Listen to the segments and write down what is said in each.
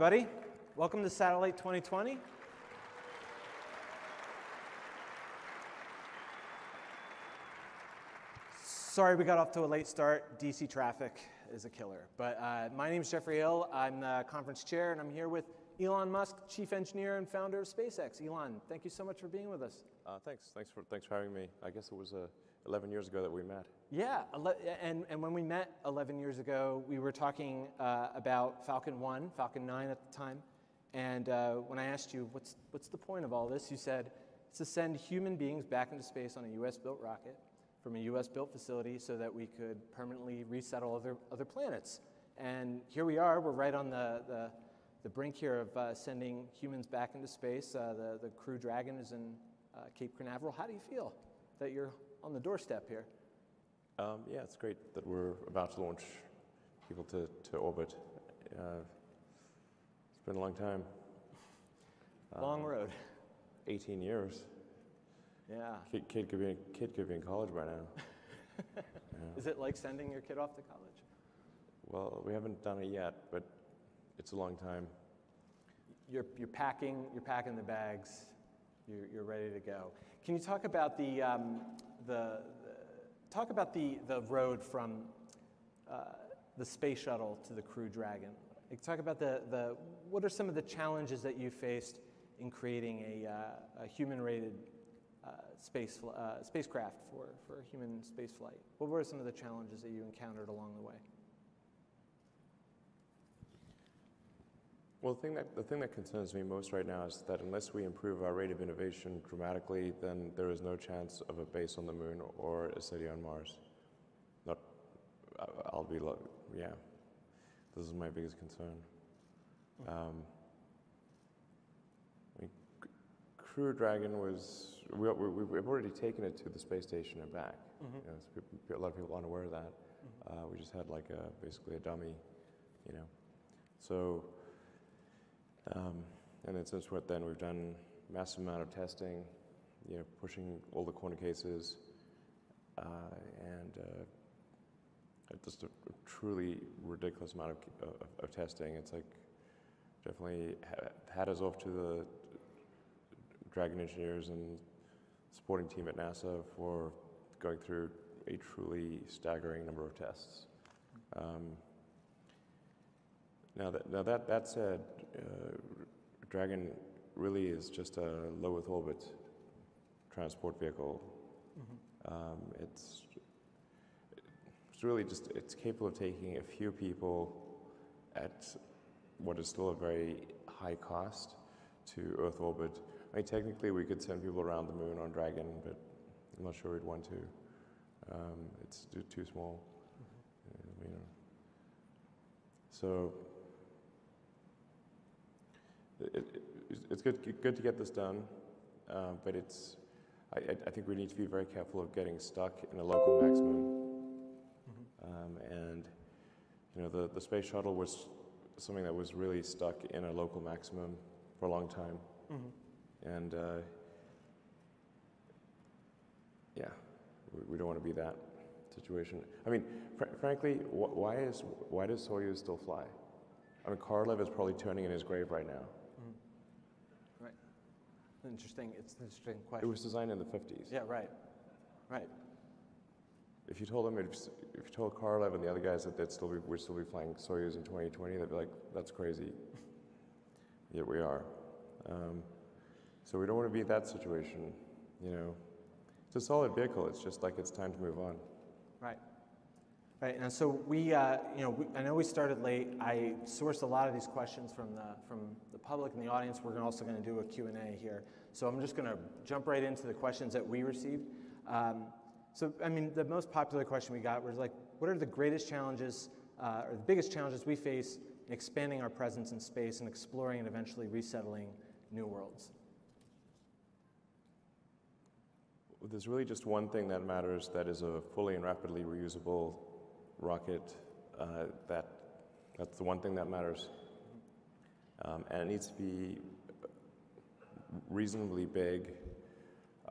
Everybody. Welcome to Satellite 2020. Sorry we got off to a late start. DC traffic is a killer. But uh, my name is Jeffrey Hill. I'm the conference chair, and I'm here with Elon Musk, chief engineer and founder of SpaceX. Elon, thank you so much for being with us. Uh, thanks. Thanks for thanks for having me. I guess it was uh, 11 years ago that we met. Yeah, and, and when we met 11 years ago, we were talking uh, about Falcon 1, Falcon 9 at the time. And uh, when I asked you, what's, what's the point of all this, you said, it's to send human beings back into space on a US built rocket from a US built facility so that we could permanently resettle other, other planets. And here we are, we're right on the, the, the brink here of uh, sending humans back into space. Uh, the, the Crew Dragon is in uh, Cape Canaveral. How do you feel that you're on the doorstep here? Um, yeah, it's great that we're about to launch people to, to orbit. Uh, it's been a long time. Long um, road. 18 years. Yeah. Kid, kid, could, be, kid could be in college by now. yeah. Is it like sending your kid off to college? Well, we haven't done it yet, but it's a long time. You're, you're packing, you're packing the bags, you're, you're ready to go. Can you talk about the, um, the, the, talk about the, the road from uh, the space shuttle to the Crew Dragon? Talk about the, the, what are some of the challenges that you faced in creating a, uh, a human-rated uh, space, uh, spacecraft for, for human space flight? What were some of the challenges that you encountered along the way? Well, the thing, that, the thing that concerns me most right now is that unless we improve our rate of innovation dramatically, then there is no chance of a base on the moon or a city on Mars. Not, I'll be, yeah, this is my biggest concern. Um, I mean, Crew Dragon was, we, we, have already taken it to the space station and back. Mm-hmm. You know, a lot of people aren't aware of that. Mm-hmm. Uh, we just had like a, basically a dummy, you know. So, um, and then since what then we've done massive amount of testing, you know, pushing all the corner cases, uh, and uh, just a, truly ridiculous amount of, of, of, testing. It's like definitely had us off to the Dragon engineers and supporting team at NASA for going through a truly staggering number of tests. Um, now that, now that, that said, Dragon really is just a low Earth orbit transport vehicle. Mm-hmm. Um, it's, it's really just, it's capable of taking a few people at what is still a very high cost to Earth orbit. I mean, technically we could send people around the moon on Dragon, but I'm not sure we'd want to. Um, it's too, too small. Mm-hmm. You know. So it, it, it's good, good to get this done, uh, but it's, I, I, think we need to be very careful of getting stuck in a local maximum. Mm-hmm. Um, and you know, the, the space shuttle was something that was really stuck in a local maximum for a long time. Mm-hmm. And uh, yeah, we, we, don't want to be that situation. I mean, fr- frankly, wh- why, is, why does Soyuz still fly? I mean, Korolev is probably turning in his grave right now. Interesting. It's an interesting question. It was designed in the 50s. Yeah, right. Right. If you told them, if, if you told Korolev and the other guys that they'd still be, we'd still be flying Soyuz in 2020, they'd be like, that's crazy. Yet we are. Um, so we don't want to be in that situation, you know. It's a solid vehicle. It's just like it's time to move on. Right. Right, and so we, uh, you know, we, I know we started late. I sourced a lot of these questions from the from the public and the audience. We're also going to do a Q and A here, so I'm just going to jump right into the questions that we received. Um, so, I mean, the most popular question we got was like, what are the greatest challenges uh, or the biggest challenges we face in expanding our presence in space and exploring and eventually resettling new worlds? There's really just one thing that matters that is a fully and rapidly reusable rocket, uh, that, that's the one thing that matters. Um, and it needs to be reasonably big,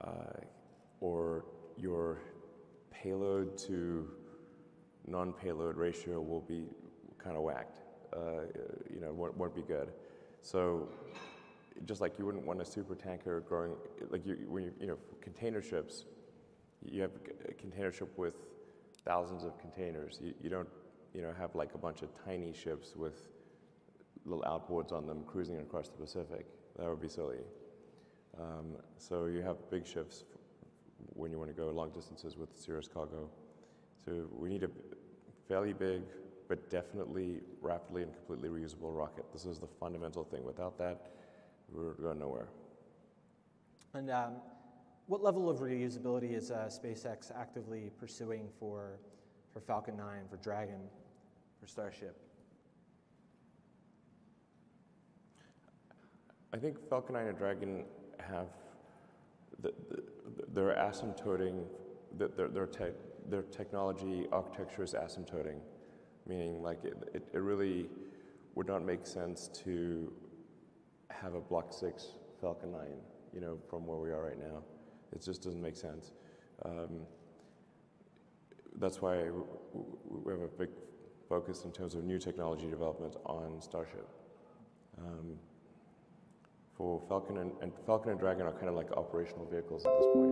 uh, or your payload to non-payload ratio will be kind of whacked. uh, you know, won't, won't be good. So just like you wouldn't want a super tanker growing, like you, when you, you know, container ships, you have a container ship with thousands of containers. You, you don't, you know, have like a bunch of tiny ships with little outboards on them cruising across the Pacific. That would be silly. Um, so you have big ships when you want to go long distances with serious cargo. So we need a fairly big, but definitely rapidly and completely reusable rocket. This is the fundamental thing. Without that, we're going nowhere. And um, what level of reusability is uh, SpaceX actively pursuing for, for Falcon 9, for Dragon, for Starship? I think Falcon 9 and Dragon have, the, the, they're asymptoting, their, their, te- their technology architecture is asymptoting, meaning like it, it, it really would not make sense to have a Block 6 Falcon 9, you know, from where we are right now. It just doesn't make sense. Um, that's why we have a big focus in terms of new technology development on Starship. Um, for Falcon and, and, Falcon and Dragon are kind of like operational vehicles at this point.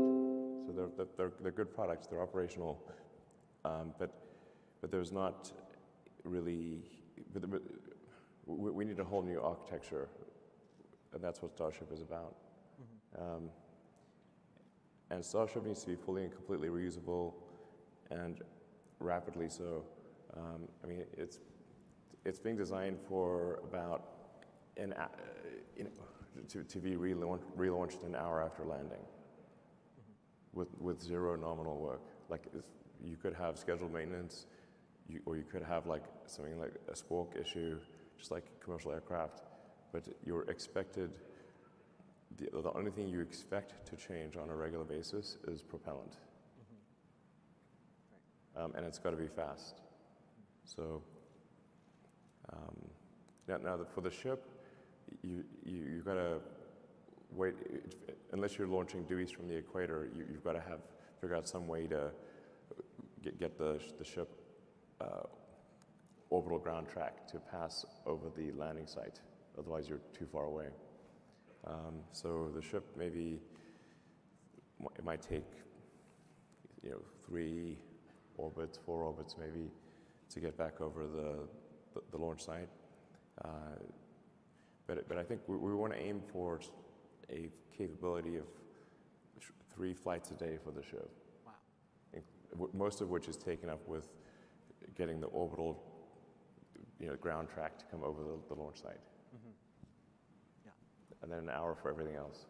So they're, they're, they're good products, they're operational, um, but, but there's not really, but, but we, we need a whole new architecture and that's what Starship is about. Mm-hmm. Um, and Starship needs to be fully and completely reusable and rapidly so. Um, I mean, it's, it's being designed for about an, uh, know, to, to be relaunch, relaunched an hour after landing mm-hmm. with, with zero nominal work. Like you could have scheduled maintenance, you, or you could have like something like a spark issue, just like commercial aircraft but you're expected, the, the only thing you expect to change on a regular basis is propellant. Mm-hmm. Um, and it's got to be fast. So um, now, now the, for the ship, you, you, you've got to wait, unless you're launching due east from the equator, you, have got to have, figure out some way to get, get the, the ship uh, orbital ground track to pass over the landing site otherwise you're too far away. Um, so the ship maybe it might take you know three orbits, four orbits maybe to get back over the the, the launch site. Uh, but but I think we, we want to aim for a capability of three flights a day for the ship. Wow. Most of which is taken up with getting the orbital, you know, ground track to come over the, the launch site and then an hour for everything else.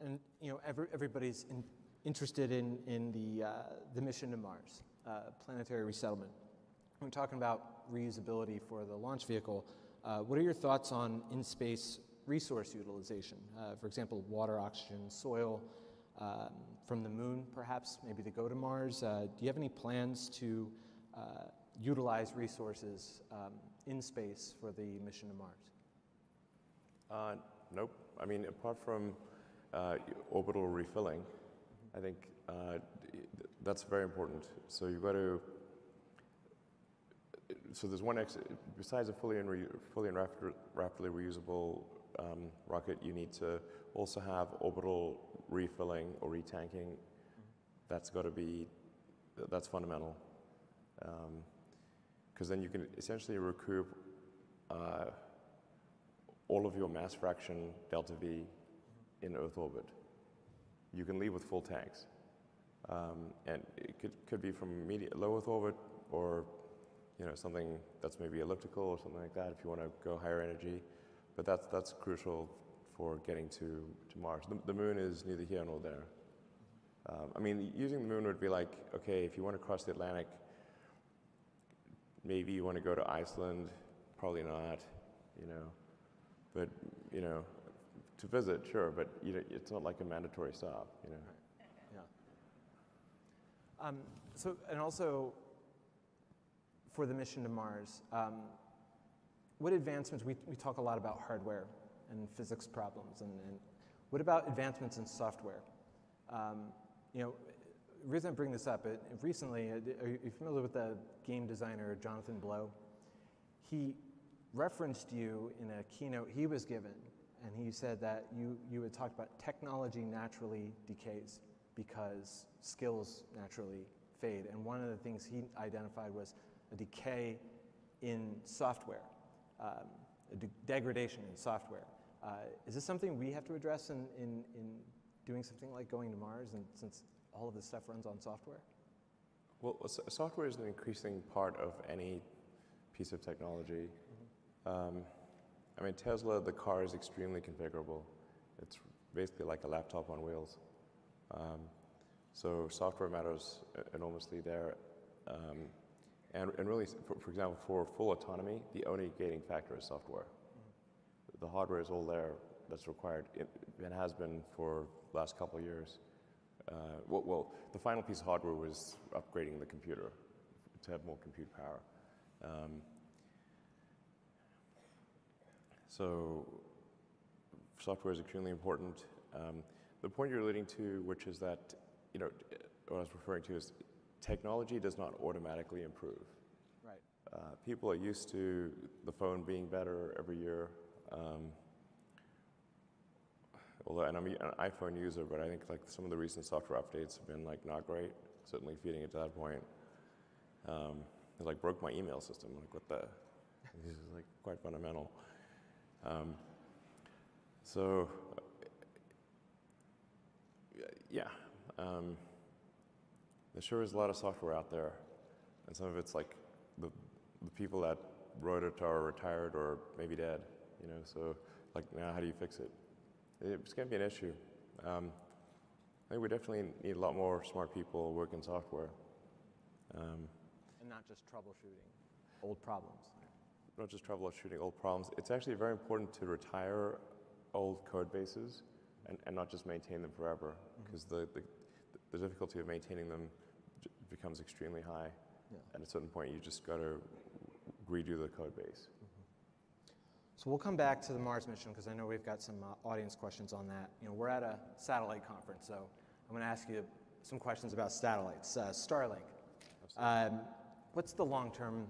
And you know, every, everybody's in, interested in, in the, uh, the mission to Mars, uh, planetary resettlement. We're talking about reusability for the launch vehicle. Uh, what are your thoughts on in-space resource utilization? Uh, for example, water, oxygen, soil, um, from the moon, perhaps, maybe to go to Mars. Uh, do you have any plans to uh, utilize resources um, in space for the mission to Mars? Uh, nope. I mean, apart from uh, orbital refilling, I think uh, that's very important. So you've got to. So there's one ex- besides a fully and re- fully and rapid, rapidly reusable um, rocket, you need to also have orbital refilling or retanking. That's got to be that's fundamental. Because um, then you can essentially recoup uh, all of your mass fraction delta V in Earth orbit. You can leave with full tanks. Um, and it could, could be from medium, low Earth orbit or you know, something that's maybe elliptical or something like that if you want to go higher energy. But that's, that's crucial for getting to, to Mars. The, the moon is neither here nor there. Um, I mean, using the moon would be like, okay, if you want to cross the Atlantic, maybe you want to go to Iceland, probably not, you know. But, you know, to visit, sure, but you know, it's not like a mandatory stop, you know. Yeah. Um, so, and also for the mission to Mars, um, what advancements, we, we talk a lot about hardware and physics problems, and, and what about advancements in software? Um, you know, the reason I bring this up, it, recently, are you familiar with the game designer Jonathan Blow? he referenced you in a keynote he was given, and he said that you, you had talked about technology naturally decays because skills naturally fade. And one of the things he identified was a decay in software, um, a de- degradation in software. Uh, is this something we have to address in, in, in doing something like going to Mars, and since all of this stuff runs on software? Well, software is an increasing part of any piece of technology. Um, I mean, Tesla, the car is extremely configurable. It's basically like a laptop on wheels. Um, so software matters enormously there. Um, and, and really, for, for, example, for full autonomy, the only gating factor is software. The hardware is all there that's required. It, it has been for the last couple of years. Uh, well, well, the final piece of hardware was upgrading the computer to have more compute power. Um, so software is extremely important. Um, the point you're alluding to, which is that, you know, what I was referring to is technology does not automatically improve. Right. Uh, people are used to the phone being better every year. Um, although, and I'm an iPhone user, but I think like some of the recent software updates have been like not great. Certainly feeding it to that point. Um, it like broke my email system. Like what the? This is like quite fundamental. Um, so yeah, um, there sure is a lot of software out there, and some of it's like the the people that wrote it are retired or maybe dead. You know, so like now, how do you fix it? It's going to be an issue. Um, I think we definitely need a lot more smart people working software. Um, and not just troubleshooting old problems. Not just troubleshooting old problems. It's actually very important to retire old code bases and, and not just maintain them forever, because mm-hmm. the, the, the, difficulty of maintaining them becomes extremely high. Yeah. At a certain point, you just got to redo the code base. So we'll come back to the Mars mission because I know we've got some uh, audience questions on that. You know, we're at a satellite conference, so I'm going to ask you some questions about satellites. Uh, Starlink. Um, what's the long-term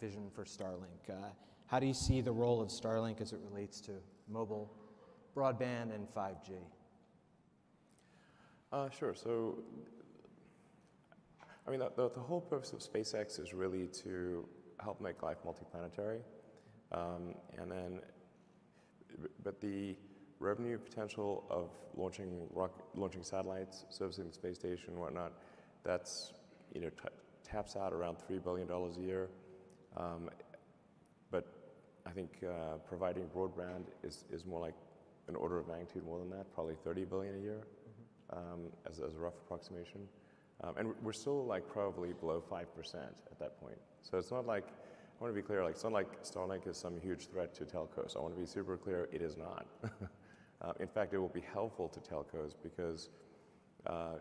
vision for Starlink? Uh, how do you see the role of Starlink as it relates to mobile broadband and 5G? Uh, sure. So, I mean, the, the, whole purpose of SpaceX is really to help make life multiplanetary. Um, and then, but the revenue potential of launching rock, launching satellites, servicing the space station, whatnot, that's you know taps out around three billion dollars a year. Um, but I think uh, providing broadband is, is more like an order of magnitude more than that, probably 30 billion a year, mm-hmm. um, as, as a rough approximation. Um, and we're still like probably below 5% at that point. So it's not like I want to be clear, like, it's not like Starlink is some huge threat to telcos. I want to be super clear, it is not. uh, in fact, it will be helpful to telcos because uh,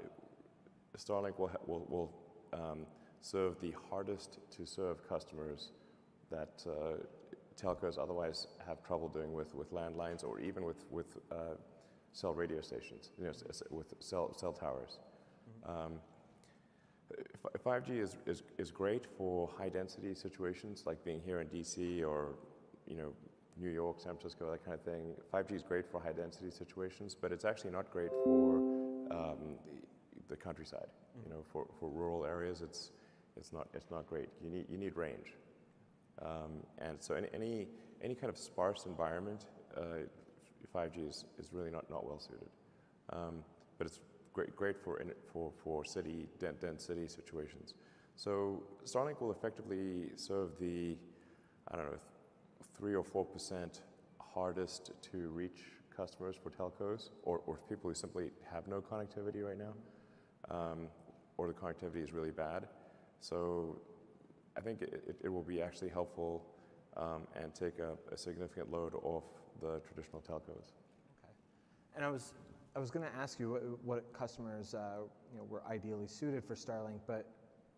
Starlink will, will, will um, serve the hardest to serve customers that uh, telcos otherwise have trouble doing with, with landlines or even with, with uh, cell radio stations, you know, with cell, cell towers. Mm-hmm. Um, 5G is, is, is great for high density situations like being here in DC or you know New York, San Francisco, that kind of thing. 5G is great for high density situations, but it's actually not great for um, the, the, countryside. Mm-hmm. You know, for, for rural areas, it's, it's, not, it's not great. You need, you need range. Um, and so any, any, any kind of sparse environment, uh, 5G is, is really not, not well suited. Um, but it's great, great for, for, for city, dense city situations. So Starlink will effectively serve the, I don't know, three or four percent hardest to reach customers for telcos, or, or people who simply have no connectivity right now, um, or the connectivity is really bad. So I think it, it, it will be actually helpful um, and take a, a, significant load off the traditional telcos. Okay. And I was I was going to ask you what, what customers uh, you know, were ideally suited for Starlink, but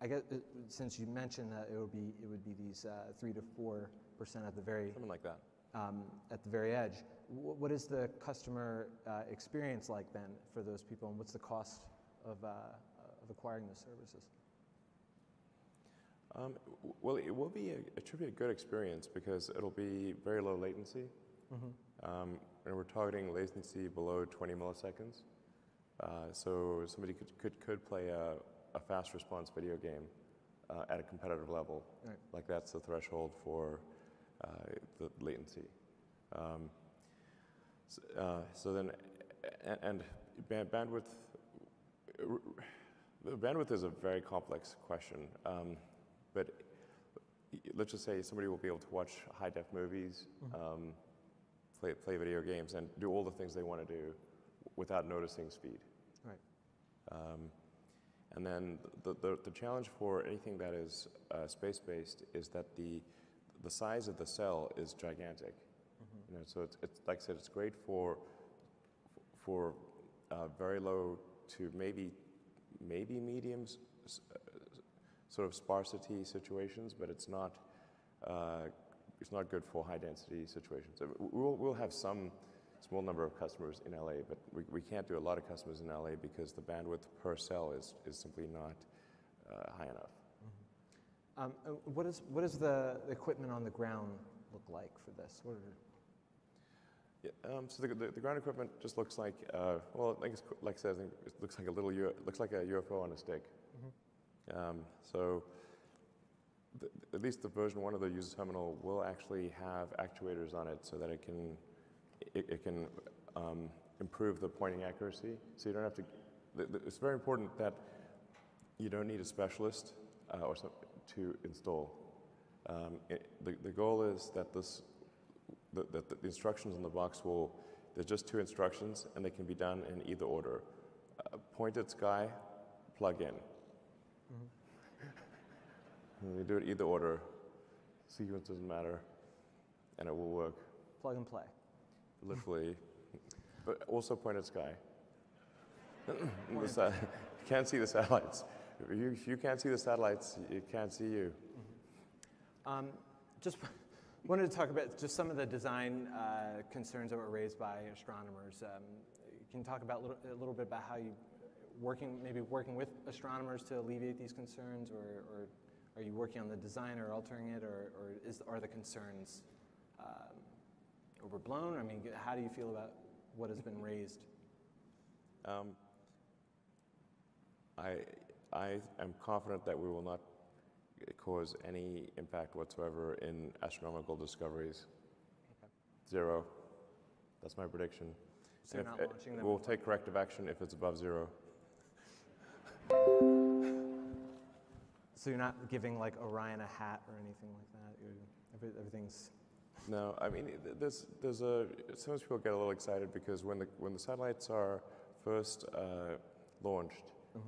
I guess uh, since you mentioned that it would be it would be these uh, three to four percent at the very something like that um, at the very edge. W- what is the customer uh, experience like then for those people, and what's the cost of, uh, of acquiring the services? Um, well, it will be a, it should be a good experience because it'll be very low latency. Um, and we're targeting latency below 20 milliseconds. Uh, so somebody could, could, could play a, a fast response video game uh, at a competitive level. Right. Like that's the threshold for uh, the latency. Um, s- uh, so then, and, and ban- bandwidth, the bandwidth is a very complex question. Um, but let's just say somebody will be able to watch high def movies, um, play, play video games, and do all the things they want to do without noticing speed. Right. Um, and then the, the, the challenge for anything that is uh, space-based is that the, the size of the cell is gigantic. You know, so it's, it's, like I said, it's great for, for uh, very low to maybe, maybe mediums, s- sort of sparsity situations, but it's not, uh, it's not good for high density situations. We'll, we'll have some small number of customers in LA, but we, we can't do a lot of customers in LA because the bandwidth per cell is, is simply not uh, high enough. Um, uh, what, is, what does the equipment on the ground look like for this? What are, Yeah, um, so the, the, the ground equipment just looks like, uh, well, I like I said, I think it looks like a little, U- looks like a UFO on a stick. Um, so the, at least the version one of the user terminal will actually have actuators on it so that it can, it, it can um, improve the pointing accuracy. So you don't have to, the, the, it's very important that you don't need a specialist uh, or some, to install. Um, it, the, the goal is that this the, the, the instructions in the box will, there's just two instructions and they can be done in either order. Uh, at sky, plug in. You do it either order, sequence doesn't matter, and it will work, plug and play. literally. but also pointed sky. The you can't see the satellites. If you, if you can't see the satellites, you can't see you. Um, just wanted to talk about just some of the design uh, concerns that were raised by astronomers. Um, can you talk about little, a little bit about how you working maybe working with astronomers to alleviate these concerns, or, or are you working on the design or altering it, or, or is, are the concerns um, overblown? I mean, how do you feel about what has been raised? Um, I, I am confident that we will not cause any impact whatsoever in astronomical discoveries. Zero. That's my prediction. So if- We'll take corrective action if it's above zero. So you're not giving like Orion a hat or anything like that. You're, every, everything's No, I mean, there's, there's a, sometimes people get a little excited because when the, when the satellites are first uh, launched,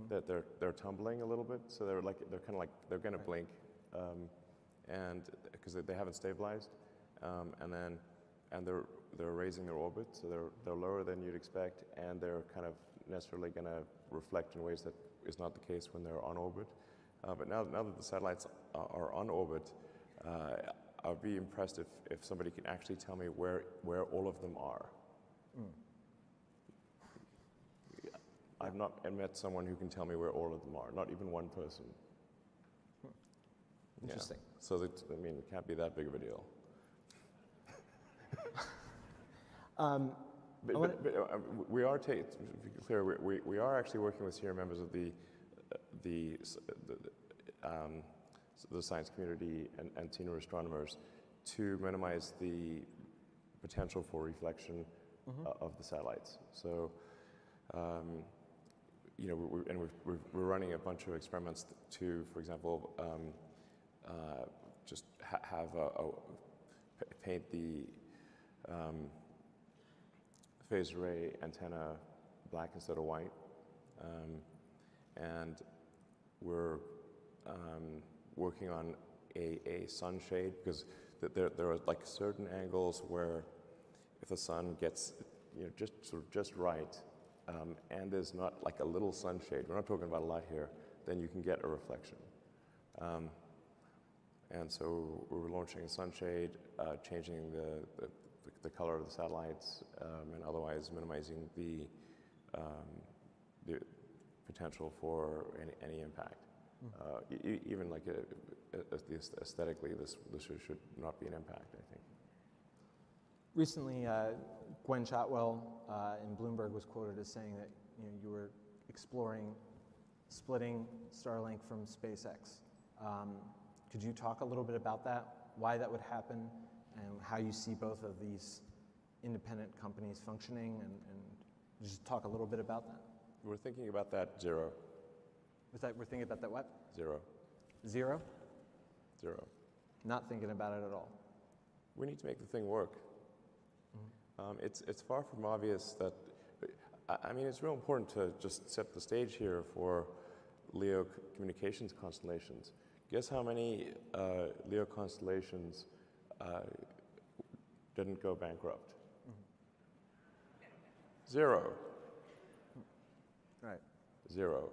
they're, they're, they're tumbling a little bit, so they're like, they're kind of like, they're gonna blink, um, and, because they, they haven't stabilized, um, and then, and they're, they're raising their orbit, so they're, they're lower than you'd expect, and they're kind of necessarily gonna reflect in ways that is not the case when they're on orbit. Uh, but now, now that the satellites are, are on orbit, uh, I'd be impressed if, if somebody can actually tell me where, where all of them are. I've not met someone who can tell me where all of them are, not even one person. Yeah. interesting. So that, I mean, it can't be that big of a deal. Um, But, wanna- but, but uh, we are, ta- to be clear, we, we, we are actually working with senior members of the, uh, the, the, um, the science community and, and senior astronomers to minimize the potential for reflection uh, of the satellites. So, um, you know, we, we, and we're, we're, we're running a bunch of experiments to, for example, um, uh, just ha- have a, a paint the um, phased array antenna black instead of white. Um, and we're um, working on a, a sunshade because th- there, there are like certain angles where if the sun gets you know, just sort of just right um, and there's not like a little sunshade, we're not talking about a lot here, then you can get a reflection. Um, and so we're launching a sunshade, uh, changing the, the, the color of the satellites, um, and otherwise minimizing the, um, the potential for any, any impact. Uh, e- even like a, a- aesthetically, this this should, should not be an impact. I think. Recently, uh, Gwynne Shotwell uh, in Bloomberg was quoted as saying that you, know, you were exploring splitting Starlink from SpaceX. Um, could you talk a little bit about that, why that would happen, and how you see both of these independent companies functioning, and, and just talk a little bit about that? We're thinking about that zero, Was that we're thinking about that what? Zero. zero. Zero. Not thinking about it at all. We need to make the thing work. Um, it's, it's far from obvious that, I, I mean, it's real important to just set the stage here for LEO communications constellations. Guess how many uh, LEO constellations uh, didn't go bankrupt? Zero. Zero.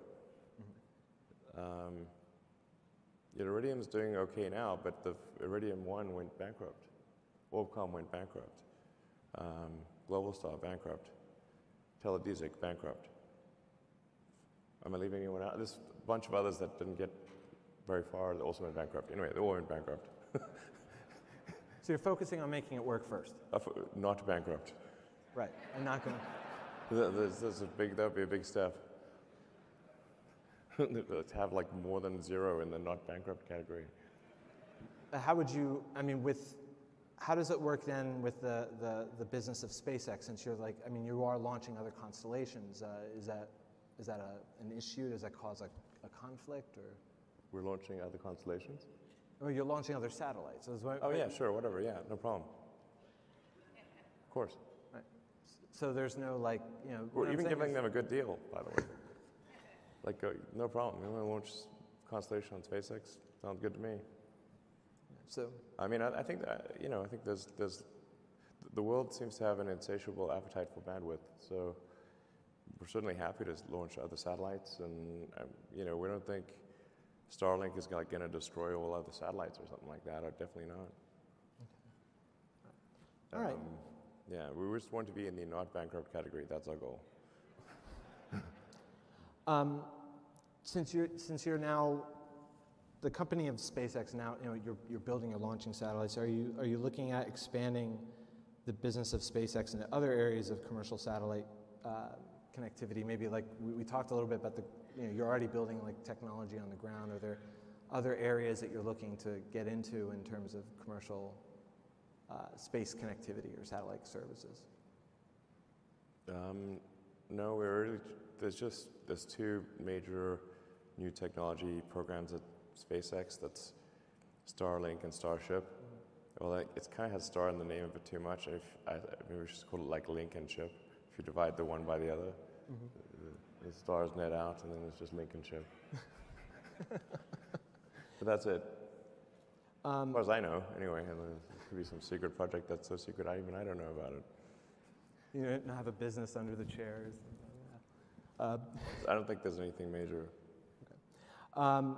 Um, yet Iridium's doing okay now, but the Iridium 1 went bankrupt. Orbcomm went bankrupt. Um, Globalstar bankrupt. Teledesic bankrupt. Am I leaving anyone out? There's a bunch of others that didn't get very far that also went bankrupt. Anyway, they all went bankrupt. So you're focusing on making it work first. Uh, Not bankrupt. Right. And not going to. There's, there's a big, that would be a big step. have like more than zero in the not bankrupt category. How would you, I mean, with, how does it work then with the, the, the business of SpaceX? Since you're like, I mean, you are launching other constellations. Uh, is that, is that a, an issue? Does that cause a, a conflict or? We're launching other constellations. Or you're launching other satellites? So what- Oh yeah, sure, whatever. Yeah, no problem. Of course. Right. So there's no like, you know. We're even giving them a good deal, by the way. Like, uh, no problem. You want to launch constellation on SpaceX? Sounds good to me. So, I mean, I, I think that you know, I think there's there's the world seems to have an insatiable appetite for bandwidth. So we're certainly happy to launch other satellites, and um, you know, we don't think Starlink is like going to destroy all other satellites or something like that. Or definitely not. All right. Um, yeah, we just want to be in the not bankrupt category. That's our goal. um, since you're, since you're now, the company of SpaceX now, you know, you're, you're building or launching satellites. Are you, are you looking at expanding the business of SpaceX into other areas of commercial satellite uh, connectivity? Maybe like we, we talked a little bit about the, you know, you're already building like technology on the ground. Are there other areas that you're looking to get into in terms of commercial uh, space connectivity or satellite services? Um, no, we're really, there's just there's two major new technology programs at SpaceX. That's Starlink and Starship. Well, like, it's kind of has star in the name of it too much. If I, maybe we should call it like link and ship. If you divide the one by the other, the, the stars net out, and then it's just link and ship. but that's it. Um, As far as I know, anyway. And there could be some secret project that's so secret I even I don't know about it. you know, have a business under the chairs. Uh, I don't think there's anything major. Um,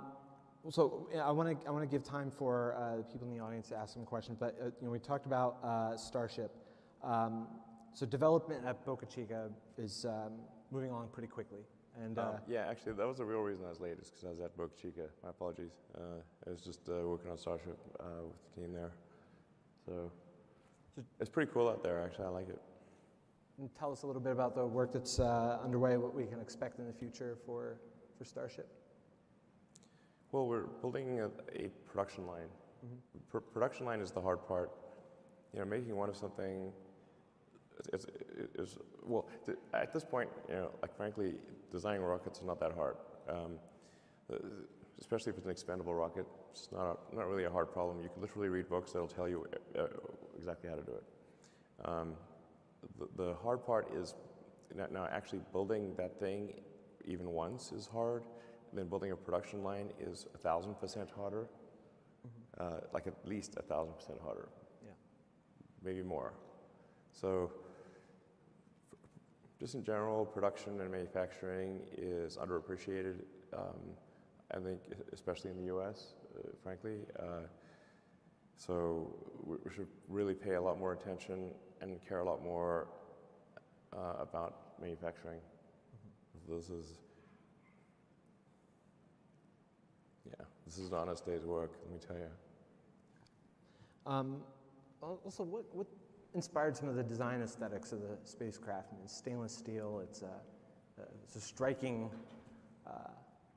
so I want to I want to give time for uh, people in the audience to ask some questions. But uh, you know, we talked about uh, Starship. Um, so development at Boca Chica is um, moving along pretty quickly, and uh, Um, yeah, actually, that was the real reason I was late, is because I was at Boca Chica. My apologies. Uh, I was just uh, working on Starship uh, with the team there. So it's pretty cool out there, actually. I like it. and tell us a little bit about the work that's uh, underway, what we can expect in the future for for Starship. Well, we're building a, a production line. Pr- production line is the hard part. You know, making one of something is, is, is well, th- at this point, you know, like frankly, designing rockets is not that hard. Um, uh, especially if it's an expendable rocket, it's not, a, not really a hard problem. You can literally read books that'll tell you uh, exactly how to do it. Um, the, the hard part is now, now actually building that thing even once is hard. Then building a production line is a thousand percent harder, uh, like at least a thousand percent harder, Yeah. maybe more. So, just in general, production and manufacturing is underappreciated. Um, I think, especially in the U.S., uh, frankly. Uh, so we, we should really pay a lot more attention and care a lot more uh, about manufacturing. This is this is an honest day's work, let me tell you. Um, also, what, what inspired some of the design aesthetics of the spacecraft? I mean, it's stainless steel, it's a, it's a striking uh,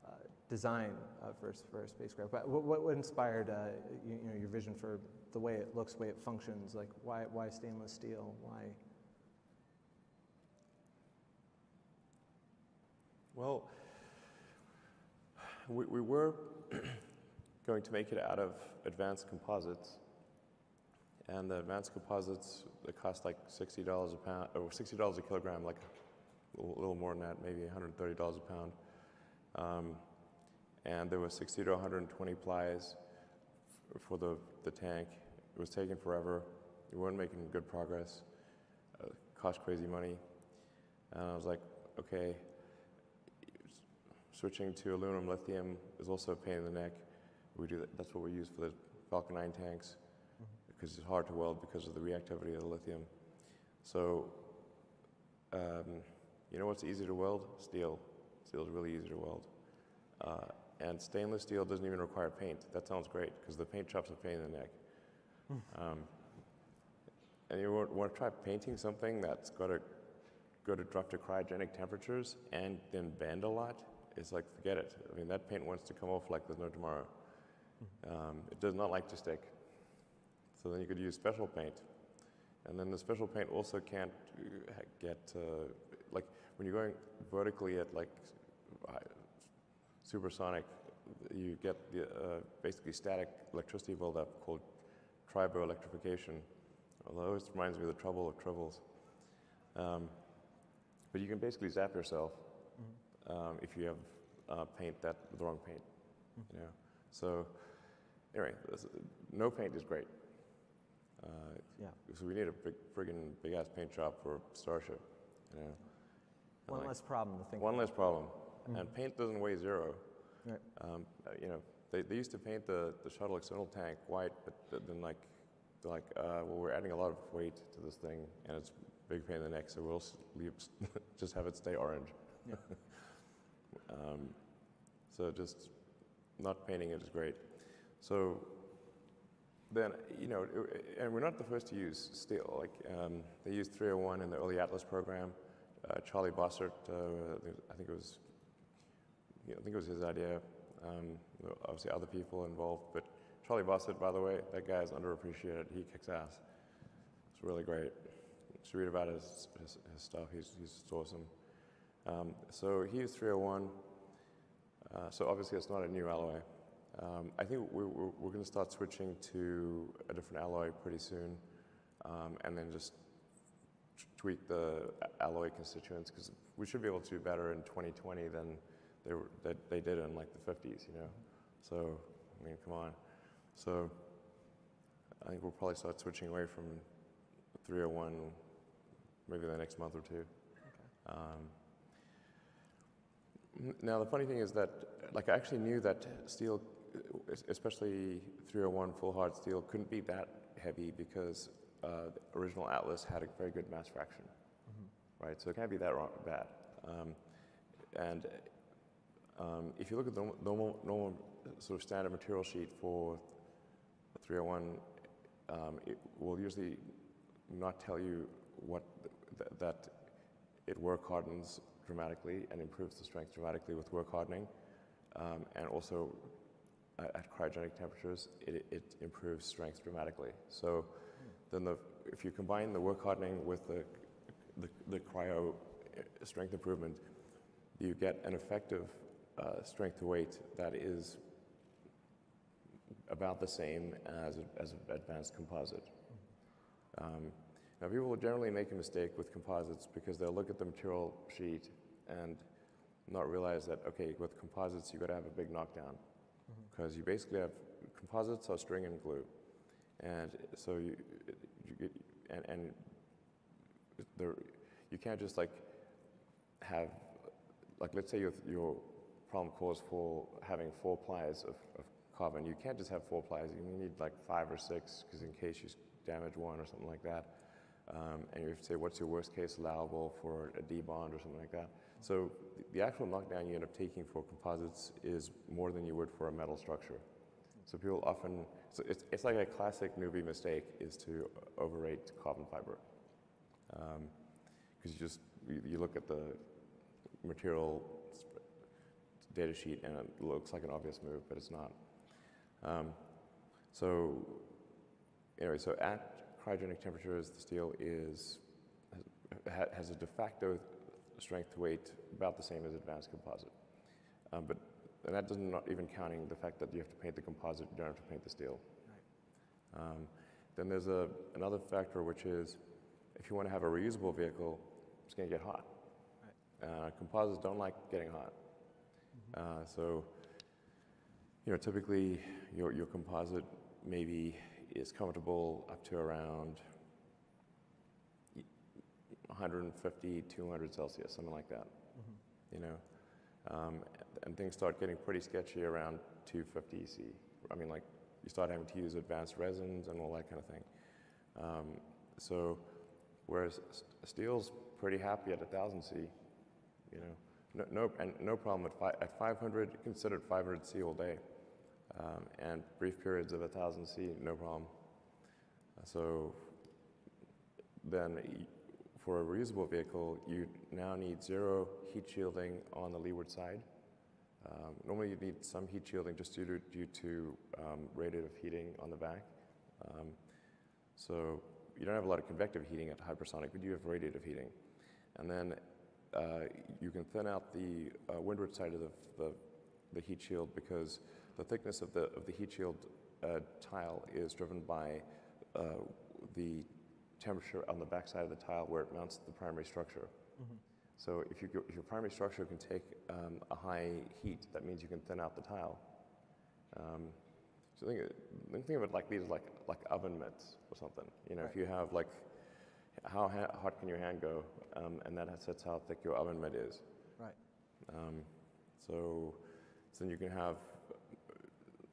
uh, design uh, for, for a spacecraft. But what, what inspired uh, you, you, know, your vision for the way it looks, the way it functions? Like, why, why stainless steel? Why? Well, we, we were going to make it out of advanced composites. And the advanced composites, they cost like $60 a pound, or $60 a kilogram, like a little more than that, maybe $130 a pound. Um, and there was 60 to 120 plies for the, the tank. It was taking forever. We weren't making good progress. Uh, cost crazy money. And I was like, okay, switching to aluminum lithium is also a pain in the neck. We do that, that's what we use for the Falcon 9 tanks because mm-hmm. it's hard to weld because of the reactivity of the lithium. So, um, you know what's easy to weld? Steel. Steel is really easy to weld. Uh, and stainless steel doesn't even require paint. That sounds great because the paint shop's a pain in the neck. Hmm. um, and you want, want, to try painting something that's got to go to drop to cryogenic temperatures and then bend a lot, it's like forget it. I mean, that paint wants to come off like there's no tomorrow. Um, it does not like to stick. So then you could use special paint. And then the special paint also can't uh, get, uh, like, when you're going vertically at like supersonic, you get the, uh, basically static electricity buildup called triboelectrification. Although it reminds me of the trouble of tribbles. Um, but you can basically zap yourself. Um, if you have uh, paint that the wrong paint. Mm-hmm. You know, so anyway, no paint is great. Uh, yeah. So we need a big, friggin' big ass paint shop for Starship. You know. One like, less problem to think. One less problem. Mm-hmm. And paint doesn't weigh zero. Right. Um, uh, you know, they, they used to paint the, the shuttle external tank white, but then like, they're like, uh, well, we're adding a lot of weight to this thing, and it's big pain in the neck, so we'll leave, just have it stay orange. Yeah. um, so just not painting it is great. So then, you know, and we're not the first to use steel. Like um, they used 301 in the early Atlas program. Uh, Charlie Bossart, uh, I think it was, I think it was his idea. Um, obviously, other people involved, but Charlie Bossart, by the way, that guy is underappreciated. He kicks ass. It's really great. You should read about his, his, his stuff. He's, he's awesome. Um, so he used 301. Uh, so obviously, it's not a new alloy. Um, I think we're, we're, we're going to start switching to a different alloy pretty soon, um, and then just tweak the alloy constituents because we should be able to do better in 2020 than they, were, that they did in like the 50s, you know. So I mean, come on. So I think we'll probably start switching away from 301 maybe the next month or two. Okay. Um, now the funny thing is that, like, I actually knew that steel, especially 301 full hard steel, couldn't be that heavy because uh, the original Atlas had a very good mass fraction, mm-hmm. right? So it can't be that wrong, bad. Um, and um, if you look at the normal, normal sort of standard material sheet for 301, um, it will usually not tell you what th- that it work hardens dramatically and improves the strength dramatically with work hardening, um, and also at, cryogenic temperatures, it, it, improves strength dramatically. So then, the, if you combine the work hardening with the, the, the cryo uh, strength improvement, you get an effective uh, strength to weight that is about the same as, as an advanced composite. Um, now, people will generally make a mistake with composites because they'll look at the material sheet and not realize that, okay, with composites, you've got to have a big knockdown. Because mm-hmm. you basically have composites are string and glue. And so you, you get, and, and there, you can't just like have, like let's say your, your problem calls for having four plies of, of carbon. You can't just have four plies. You need like five or six because in case you damage one or something like that. Um, and you say what's your worst case allowable for a debond or something like that. So the actual knockdown you end up taking for composites is more than you would for a metal structure. So people often, so it's, it's like a classic newbie mistake is to overrate carbon fiber. Because you just, you, you look at the material data sheet and it looks like an obvious move, but it's not. Um, so anyway, so at cryogenic temperatures, the steel is, has, has a de facto strength to weight about the same as advanced composite. Um, but and that doesn't not even counting the fact that you have to paint the composite, you don't have to paint the steel. Um, then there's a, another factor which is if you want to have a reusable vehicle, it's going to get hot. Uh, composites don't like getting hot. Uh, so, you know, typically your, your composite maybe is comfortable up to around 150, 200 Celsius, something like that. You know, um, and things start getting pretty sketchy around 250 C. I mean, like you start having to use advanced resins and all that kind of thing. Um, so, whereas steel's pretty happy at 1,000 C, you know, no, no, and no problem at, fi- at 500, considered 500 C all day, um, and brief periods of 1,000 C, no problem. Uh, So then, for a reusable vehicle, you now need zero heat shielding on the leeward side. Um, normally, you need some heat shielding just due to, due to um, radiative heating on the back. Um, so you don't have a lot of convective heating at hypersonic, but you have radiative heating. And then uh, you can thin out the uh, windward side of the, the, the heat shield because the thickness of the, of the heat shield uh, tile is driven by uh, the temperature on the back side of the tile where it mounts the primary structure. So if, you go, if your primary structure can take um, a high heat, that means you can thin out the tile. Um, so think, think of it like these, like like oven mitts or something. You know, if you have like, how ha- hot can your hand go, um, and that sets how thick your oven mitt is. Right. Um, so, so then you can have,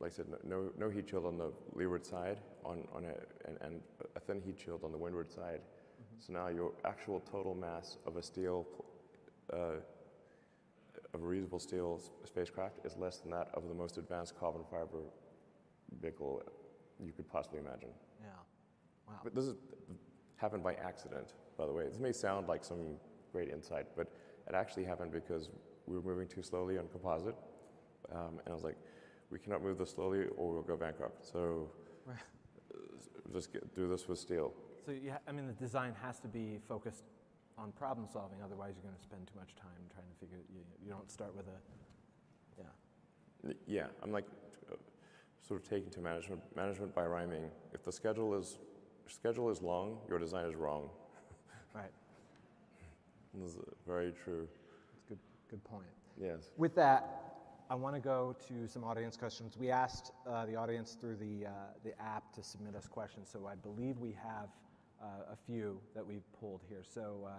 like I said, no, no heat shield on the leeward side, on, on a, and, and a thin heat shield on the windward side. So now your actual total mass of a steel, uh, of a reusable steel spacecraft is less than that of the most advanced carbon fiber vehicle you could possibly imagine. Yeah. Wow. But this is, happened by accident, by the way. This may sound like some great insight, but it actually happened because we were moving too slowly on composite. Um, and I was like, we cannot move this slowly or we'll go bankrupt. So Right. just get, do this with steel. So you ha- I mean, the design has to be focused on problem solving. Otherwise, you're going to spend too much time trying to figure. You, you don't start with a. Yeah. Yeah, I'm like uh, sort of taking to management, management by rhyming. If the schedule is, schedule is long, your design is wrong. Right. This is very true. That's good. Good point. Yes. With that, I want to go to some audience questions. We asked uh, the audience through the, uh, the app to submit us questions, so I believe we have uh, a few that we've pulled here. So uh,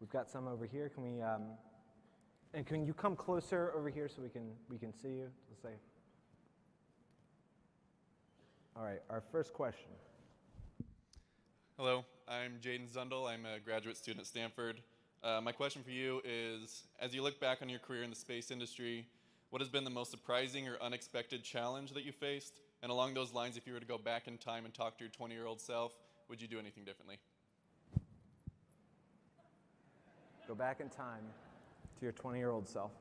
we've got some over here. Can we, um, and can you come closer over here so we can, we can see you? Let's say. All right, our first question. Hello, I'm Jaden Zundel. I'm a graduate student at Stanford. Uh, my question for you is As you look back on your career in the space industry, what has been the most surprising or unexpected challenge that you faced? And along those lines, if you were to go back in time and talk to your 20 year old self, would you do anything differently? Go back in time to your 20 year old self.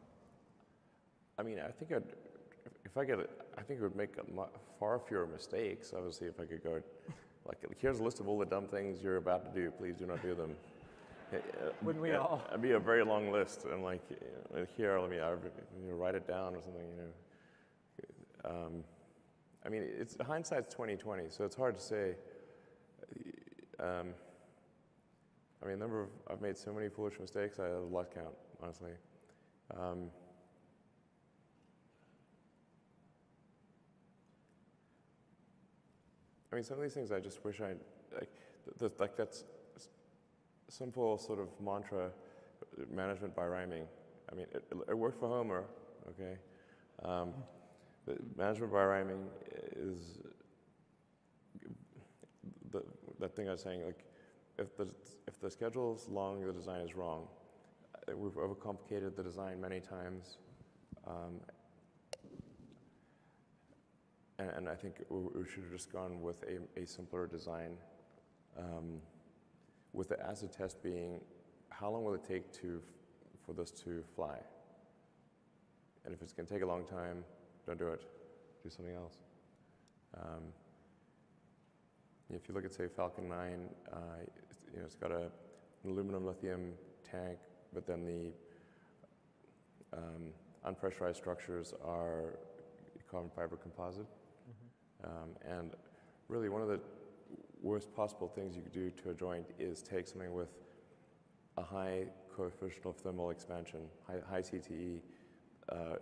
I mean, I think I'd, if I get it, I think it would make a far fewer mistakes. Obviously, if I could go, like, here's a list of all the dumb things you're about to do. Please do not do them. Uh, Wouldn't we all? It'd be a very long list, and like, you know, here, let me uh, you know, write it down or something. You know, um, I mean, it's hindsight's 2020, so it's hard to say. Um, I mean, the number of I've made so many foolish mistakes. I have lost count, honestly. Um, I mean, some of these things I just wish I, like, th- th- like that's simple sort of mantra, uh, management by rhyming. I mean, it, it worked for Homer, okay? Um, management by rhyming is the, that thing I was saying, like, if the, if the schedule is long, the design is wrong. uh, we've overcomplicated the design many times. Um, and, and I think we, we should have just gone with a, a simpler design. Um, with the acid test being, how long will it take to, f- for this to fly? And if it's going to take a long time, don't do it. Do something else. Um, if you look at, say, Falcon 9, uh, it's, you know, it's got a, an aluminum lithium tank, but then the um, unpressurized structures are carbon fiber composite. Um, and really, one of the worst possible things you could do to a joint is take something with a high coefficient of thermal expansion, high, high CTE, uh,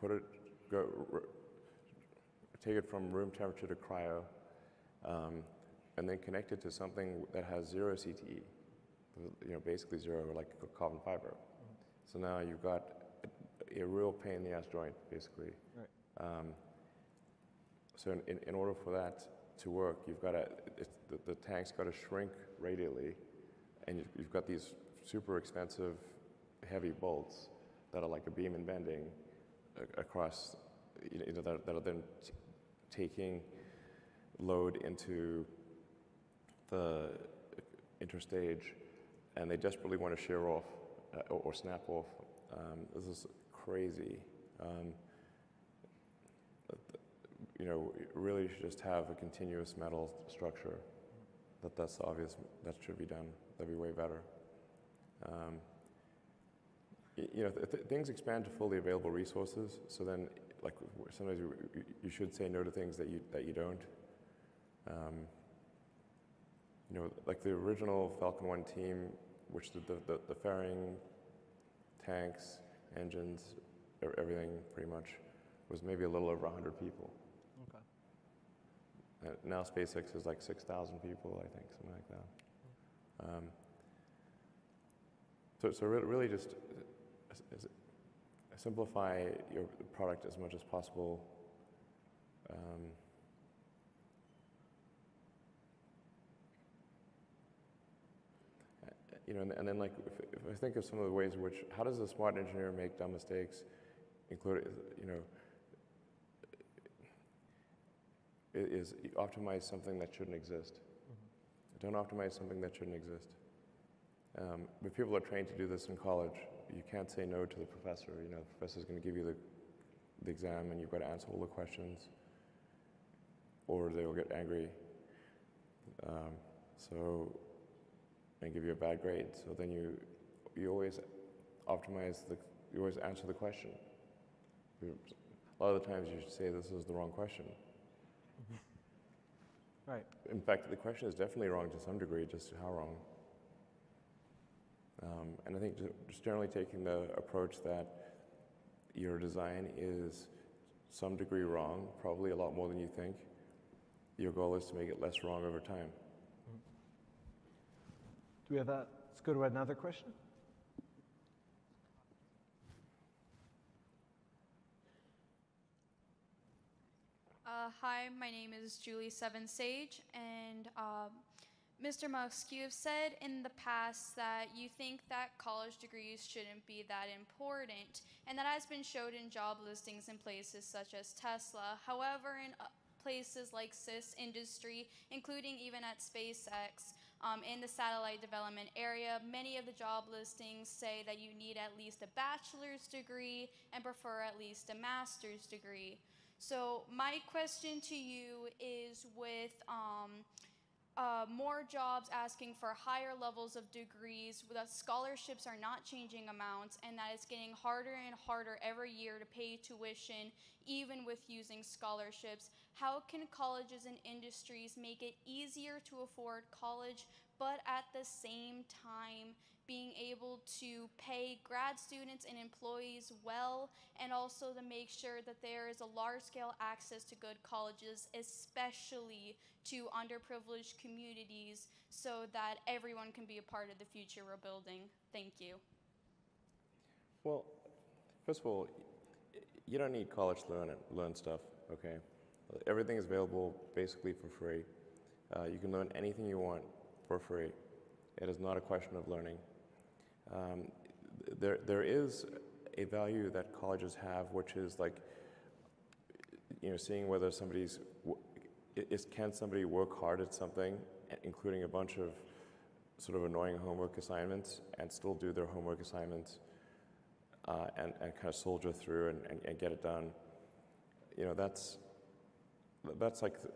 put it, go, take it from room temperature to cryo, um, and then connect it to something that has zero CTE, you know, basically zero, like carbon fiber. So now you've got a, a real pain in the ass joint, basically. Right. Um, so in, in, in order for that to work, you've got to, the, the tank's got to shrink radially, and you've, you've got these super expensive, heavy bolts that are like a beam and bending across, you know, that, that are then taking load into the interstage, and they desperately want to shear off uh, or, or snap off. Um, this is crazy. Um, you know, really should just have a continuous metal structure. That that's obvious. That should be done. That'd be way better. Um, you know, th- th- things expand to fully available resources. So then, like sometimes you, you- you should say no to things that you that you don't. Um, you know, like the original Falcon One team, which did the, the, the fairing, tanks, engines, everything pretty much, was maybe a little over 100 people. Uh, now SpaceX is like 6,000 people, I think, something like that. Um, so, so re- really just uh, simplify your product as much as possible. Um, uh, you know, and, and then like if, if I think of some of the ways in which, how does a smart engineer make dumb mistakes? Include, you know, i- is optimize something that shouldn't exist. Don't optimize something that shouldn't exist. Um, but people are trained to do this in college. You can't say no to the professor. You know, the professor's going to give you the, the exam, and you've got to answer all the questions, or they will get angry. Um, so, and give you a bad grade. So then you, you always optimize the, you always answer the question. A lot of the times you should say this is the wrong question. Right. In fact, the question is definitely wrong to some degree, just how wrong. Um, and I think just generally taking the approach that your design is some degree wrong, probably a lot more than you think. Your goal is to make it less wrong over time. Do we have that? let's go to another question. Uh, hi, my name is Julie Seven Sage, and um, Mr. Musk, you have said in the past that you think that college degrees shouldn't be that important, and that has been showed in job listings in places such as Tesla. However, in uh, places like CIS industry, including even at SpaceX, um, in the satellite development area, many of the job listings say that you need at least a bachelor's degree and prefer at least a master's degree. So my question to you is with um, uh, more jobs asking for higher levels of degrees, that scholarships are not changing amounts, and that it's getting harder and harder every year to pay tuition, even with using scholarships. How can colleges and industries make it easier to afford college, but at the same time being able to pay grad students and employees well, and also to make sure that there is a large scale access to good colleges, especially to underprivileged communities, so that everyone can be a part of the future we're building. Thank you. Well, first of all, you don't need college to learn, it, learn stuff, okay? Everything is available basically for free. Uh, you can learn anything you want for free. It is not a question of learning. Um, there, there is a value that colleges have, which is like, you know, seeing whether somebody's, is, can somebody work hard at something, including a bunch of sort of annoying homework assignments, and still do their homework assignments, uh, and, and kind of soldier through and, and, and get it done. You know, that's, that's like the,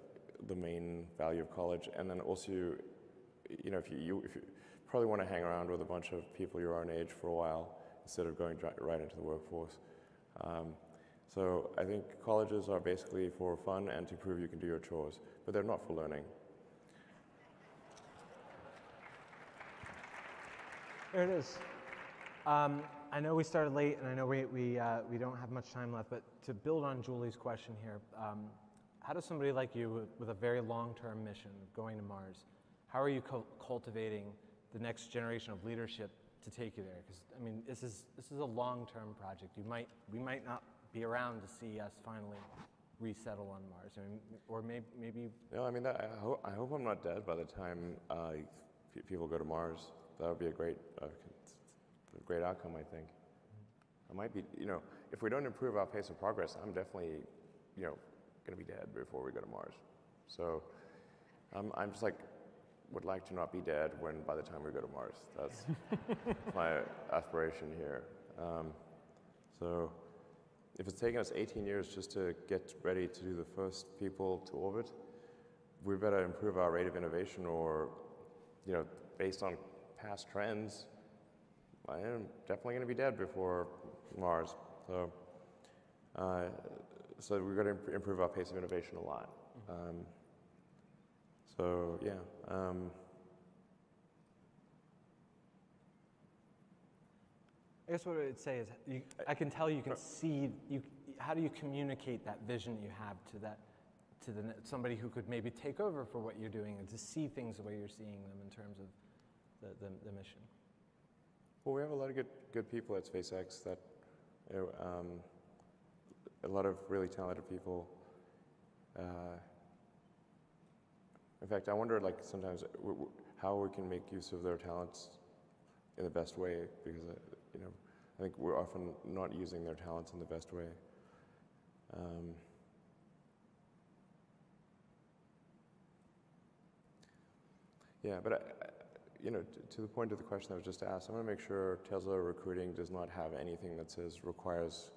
the main value of college. And then also, you know, if you, you, if you probably want to hang around with a bunch of people your own age for a while instead of going right into the workforce. Um, so I think colleges are basically for fun and to prove you can do your chores, but they're not for learning. There it is. Um, I know we started late, and I know we, we, uh, we don't have much time left, but to build on Julie's question here, um, how does somebody like you with, a very long-term mission of going to Mars, how are you cul- cultivating the next generation of leadership to take you there? Because I mean, this is this is a long-term project. You might we might not be around to see us finally resettle on Mars, I mean, or maybe maybe No, I mean, I, ho- I hope I'm not dead by the time uh, people go to Mars. That would be a great, uh, a great outcome, I think. I might be, you know, if we don't improve our pace of progress, I'm definitely, you know, going to be dead before we go to Mars. So I'm, I'm just like, would like to not be dead when by the time we go to Mars. That's my aspiration here. Um, so if it's taken us 18 years just to get ready to do the first people to orbit, we better improve our rate of innovation or, you know, based on past trends, I am definitely going to be dead before Mars. So, uh, so we've got to imp- improve our pace of innovation a lot. Um, so yeah. Um, I guess what I would say is, you, I can tell you can see, you, how do you communicate that vision you have to that, to the, somebody who could maybe take over for what you're doing and to see things the way you're seeing them in terms of the, the, the mission? Well, we have a lot of good, good people at SpaceX that, you know, um, a lot of really talented people. Uh, in fact, I wonder, like, sometimes how we can make use of their talents in the best way, because, uh, you know, I think we're often not using their talents in the best way. Um, yeah, but I- you know, to the point of the question that was just asked, I want to make sure Tesla recruiting does not have anything that says requires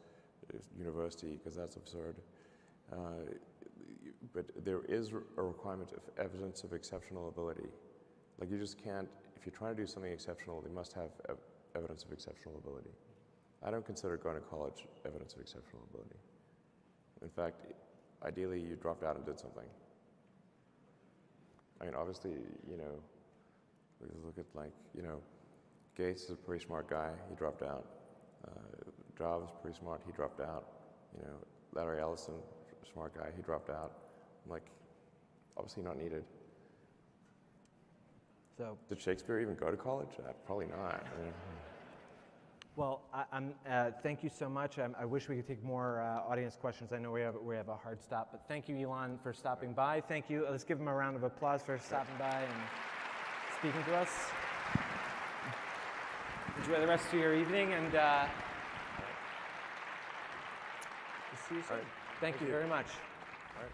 uh, university, because that's absurd. Uh, but there is a requirement of evidence of exceptional ability. Like you just can't, if you're trying to do something exceptional, they must have ev- evidence of exceptional ability. I don't consider going to college evidence of exceptional ability. In fact, ideally, you dropped out and did something. I mean, obviously, you know, we look at like, you know, Gates is a pretty smart guy. He dropped out. Uh, Jobs pretty smart. He dropped out. You know, Larry Ellison, smart guy. He dropped out. I'm like, obviously not needed. So, Did Shakespeare even go to college? Uh, probably not. I well, I, I'm, uh, thank you so much. i I wish we could take more uh, audience questions. I know we have, we have a hard stop, but thank you, Elon, for stopping by. Thank you. Let's give him a round of applause for stopping by and speaking to us. Enjoy the rest of your evening and uh, see you soon. right. Thank, Thank you you. very much. all right.